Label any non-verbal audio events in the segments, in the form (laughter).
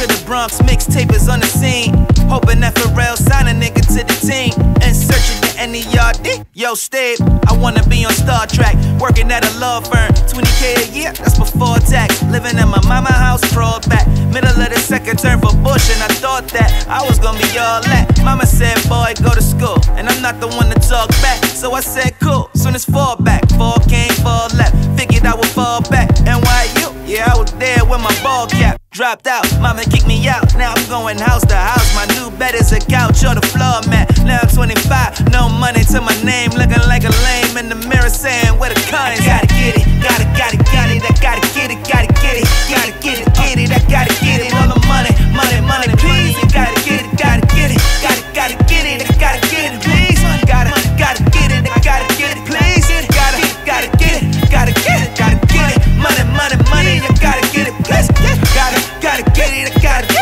to the Bronx, mixtape is on the scene. Hoping that Pharrell sign a nigga to the team. And searching the NERD. Yo, Steve, I wanna be on Star Trak. Working at a law firm, 20k a year, that's before tax. Living in my mama house, crawled back. Middle of the second term for Bush, and I thought that I was gonna be all that. Mama said, boy, go to school. And I'm not the one to talk back. So I said, cool, soon as fall back. Fall came, fall left. Figured I would fall back. NYU, yeah, I was there with my ball cap. Dropped out, mama kicked me out. Now I'm going house to house. My new bed is a couch or the floor get it.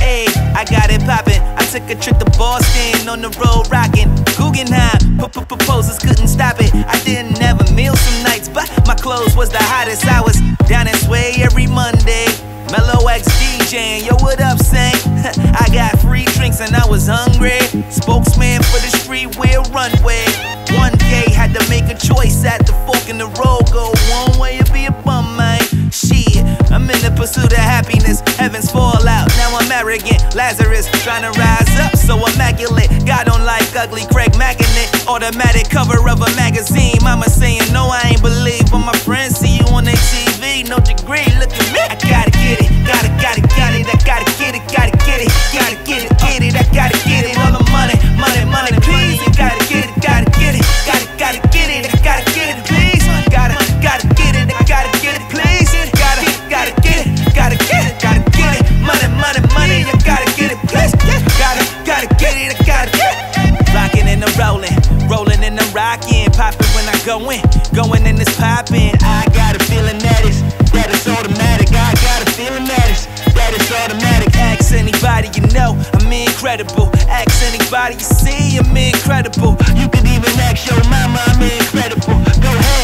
Hey, I got it poppin'. I took a trip to Boston on the road rockin'. Guggenheim, proposals couldn't stop it. I didn't have a meal some nights, but my clothes was the hottest. I was down in Sway every Monday. Mellow X DJing, yo, what up, Saint? (laughs) I got free drinks and I was hungry. Spokesman for the street wheel runway. One day had to make a choice at the fork in the road. Lazarus trying to rise up, so immaculate. God don't like ugly, Craig Mackin it. Automatic cover of a magazine. Mama saying, rockin', poppin' when I go in, goin' and it's poppin'. I got a feeling that is, that is automatic. I got a feeling that is, that is automatic. Ask anybody you know, I'm incredible. Ask anybody you see, I'm incredible. You could even ask your mama, I'm incredible. Go ahead.